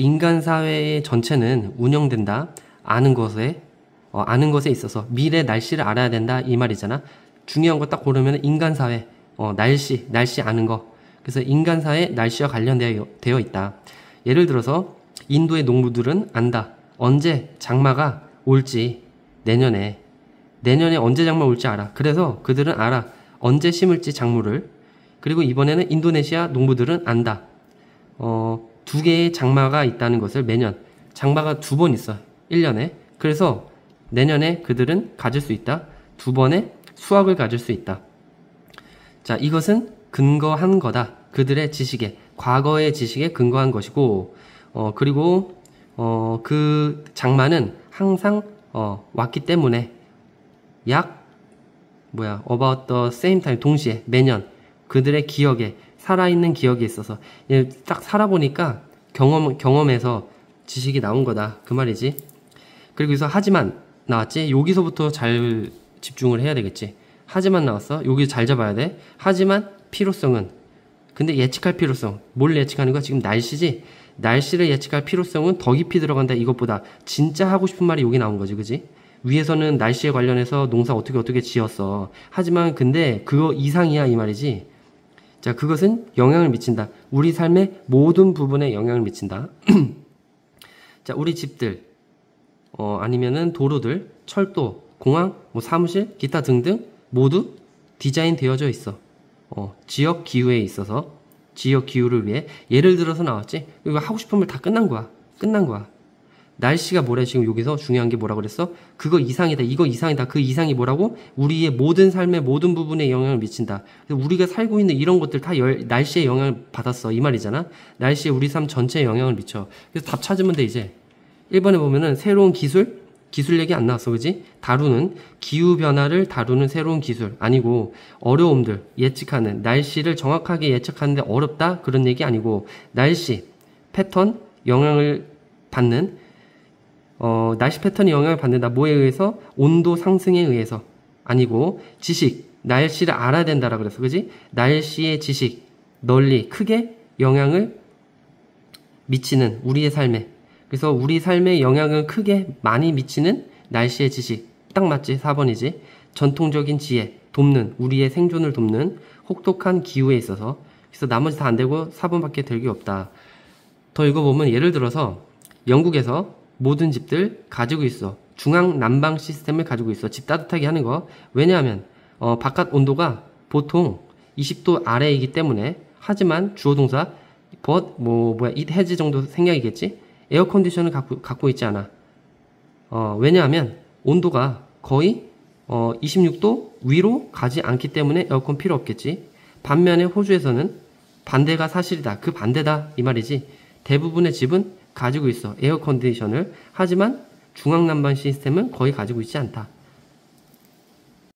인간 사회의 전체는 운영된다. 아는 것에 어, 아는 것에 있어서 미래 날씨를 알아야 된다 이 말이잖아. 중요한 거 딱 고르면 인간 사회 어, 날씨 날씨 아는 거. 그래서 인간 사회 날씨와 관련되어 되어 있다. 예를 들어서 인도의 농부들은 안다. 언제 장마가 올지 내년에 내년에 언제 장마 올지 알아. 그래서 그들은 알아. 언제 심을지 작물을. 그리고 이번에는 인도네시아 농부들은 안다. 어, 두 개의 장마가 있다는 것을 매년 장마가 두 번 있어. 1년에. 그래서 내년에 그들은 가질 수 있다. 두 번의 수확을 가질 수 있다. 자, 이것은 근거한 거다. 그들의 지식에, 과거의 지식에 근거한 것이고, 어, 그리고, 어, 그 장마는 항상, 어, 왔기 때문에 약, 뭐야, about the same time, 동시에, 매년, 그들의 기억에, 살아있는 기억에 있어서, 딱 살아보니까 경험, 경험에서 지식이 나온 거다. 그 말이지. 그리고 여기서 하지만 나왔지? 여기서부터 잘 집중을 해야 되겠지. 하지만 나왔어. 여기 잘 잡아야 돼. 하지만 필요성은 근데 예측할 필요성 뭘 예측하는 거야? 지금 날씨지. 날씨를 예측할 필요성은 더 깊이 들어간다 이것보다 진짜 하고 싶은 말이 여기 나온 거지, 그지? 위에서는 날씨에 관련해서 농사 어떻게 어떻게 지었어. 하지만 근데 그거 이상이야 이 말이지. 자, 그것은 영향을 미친다. 우리 삶의 모든 부분에 영향을 미친다. 자, 우리 집들, 어, 아니면은 도로들, 철도, 공항, 뭐 사무실, 기타 등등 모두 디자인 되어져 있어. 어, 지역 기후에 있어서 지역 기후를 위해 예를 들어서 나왔지. 이거 하고 싶은 말 다 끝난 거야. 끝난 거야. 날씨가 뭐래 지금 여기서 중요한 게 뭐라 그랬어? 그거 이상이다. 이거 이상이다. 그 이상이 뭐라고? 우리의 모든 삶의 모든 부분에 영향을 미친다. 우리가 살고 있는 이런 것들 다 열, 날씨에 영향을 받았어. 이 말이잖아. 날씨에 우리 삶 전체에 영향을 미쳐. 그래서 답 찾으면 돼 이제. 1번에 보면은 새로운 기술, 기술 얘기 안 나왔어, 그지? 다루는 기후 변화를 다루는 새로운 기술 아니고 어려움들 예측하는 날씨를 정확하게 예측하는데 어렵다 그런 얘기 아니고 날씨 패턴 영향을 받는 어, 날씨 패턴이 영향을 받는다 뭐에 의해서 온도 상승에 의해서 아니고 지식 날씨를 알아야 된다라 그랬어, 그지? 날씨의 지식 널리 크게 영향을 미치는 우리의 삶에 그래서 우리 삶에 영향을 크게 많이 미치는 날씨의 지식. 딱 맞지? 4번이지. 전통적인 지혜, 돕는, 우리의 생존을 돕는 혹독한 기후에 있어서. 그래서 나머지 다 안 되고 4번밖에 될 게 없다. 더 읽어보면 예를 들어서 영국에서 모든 집들 가지고 있어. 중앙 난방 시스템을 가지고 있어. 집 따뜻하게 하는 거. 왜냐하면, 어, 바깥 온도가 보통 20도 아래이기 때문에 하지만 주어 동사 but 뭐 뭐야 it has 정도 생략이겠지 에어 컨디션을 갖고, 갖고 있지 않아. 어, 왜냐하면 온도가 거의 어, 26도 위로 가지 않기 때문에 에어컨 필요 없겠지. 반면에 호주에서는 반대가 사실이다. 그 반대다. 이 말이지. 대부분의 집은 가지고 있어. 에어 컨디션을. 하지만 중앙 난방 시스템은 거의 가지고 있지 않다.